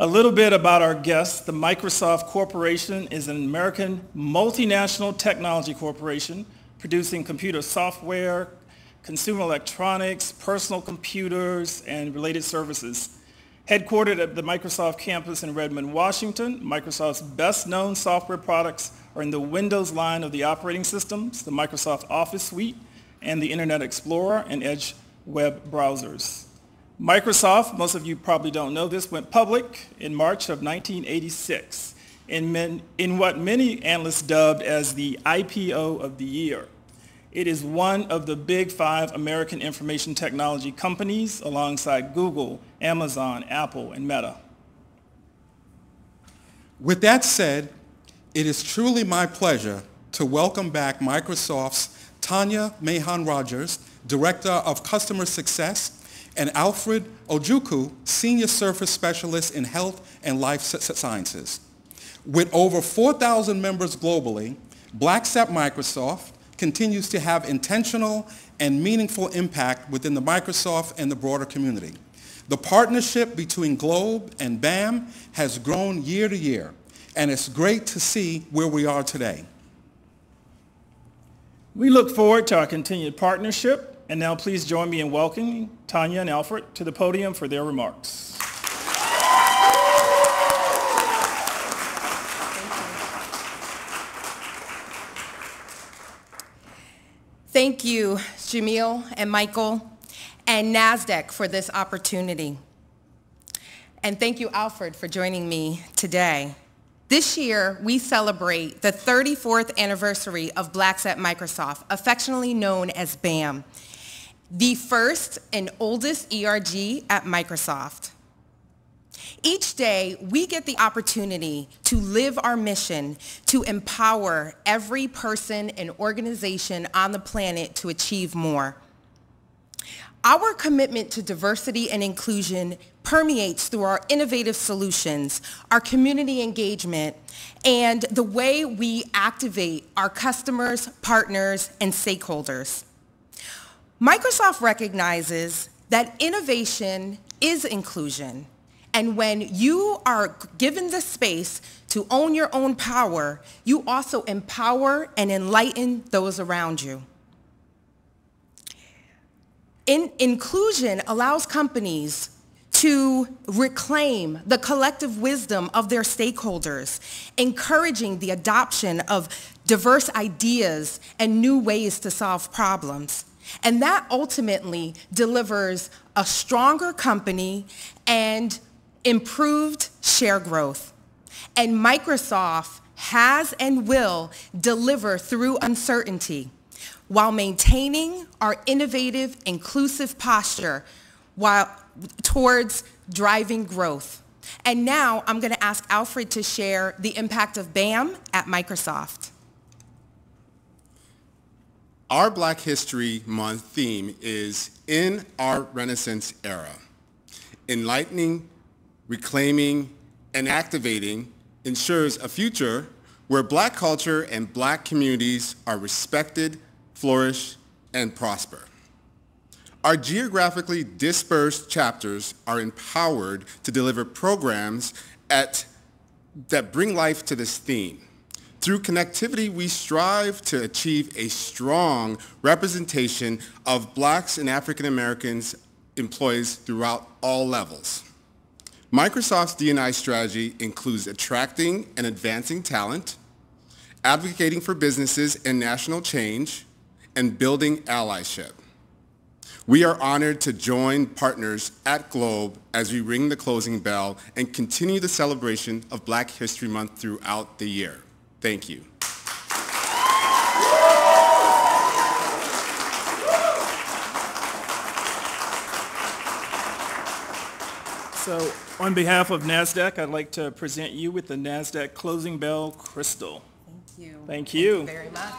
A little bit about our guests. The Microsoft Corporation is an American multinational technology corporation producing computer software, consumer electronics, personal computers, and related services. Headquartered at the Microsoft campus in Redmond, Washington, Microsoft's best-known software products are in the Windows line of the operating systems, the Microsoft Office Suite, and the Internet Explorer and Edge web browsers. Microsoft, most of you probably don't know this, went public in March of 1986 in, men, in what many analysts dubbed as the IPO of the year. It is one of the big five American information technology companies alongside Google, Amazon, Apple, and Meta. With that said, it is truly my pleasure to welcome back Microsoft's Tanya Mahan Rogers, Director of Customer Success, and Alfred Ojukwu, Senior Service Specialist in Health and Life Sciences. With over 4,000 members globally, Blacks at Microsoft continues to have intentional and meaningful impact within the Microsoft and the broader community. The partnership between Globe and BAM has grown year to year, and it's great to see where we are today. We look forward to our continued partnership, and now please join me in welcoming Tanya and Alfred to the podium for their remarks. Thank you, Jamil and Michael and NASDAQ for this opportunity. And thank you, Alfred, for joining me today. This year, we celebrate the 34th anniversary of Blacks at Microsoft, affectionately known as BAM, the first and oldest ERG at Microsoft. Each day, we get the opportunity to live our mission to empower every person and organization on the planet to achieve more. Our commitment to diversity and inclusion permeates through our innovative solutions, our community engagement, and the way we activate our customers, partners, and stakeholders. Microsoft recognizes that innovation is inclusion and when you are given the space to own your own power, you also empower and enlighten those around you. In inclusion allows companies to reclaim the collective wisdom of their stakeholders, encouraging the adoption of diverse ideas and new ways to solve problems. And that ultimately delivers a stronger company and improved share growth. And Microsoft has and will deliver through uncertainty while maintaining our innovative, inclusive posture while, towards driving growth. And now I'm going to ask Alfred to share the impact of BAM at Microsoft. Our Black History Month theme is In Our Renaissance Era, enlightening reclaiming, and activating ensures a future where black culture and black communities are respected, flourish, and prosper. Our geographically dispersed chapters are empowered to deliver programs at, that bring life to this theme. Through connectivity, we strive to achieve a strong representation of blacks and African Americans employees throughout all levels. Microsoft's D&I strategy includes attracting and advancing talent, advocating for businesses and national change, and building allyship. We are honored to join partners at Globe as we ring the closing bell and continue the celebration of Black History Month throughout the year. Thank you. So on behalf of NASDAQ, I'd like to present you with the NASDAQ Closing Bell Crystal. Thank you. Thank you. Thank you very much.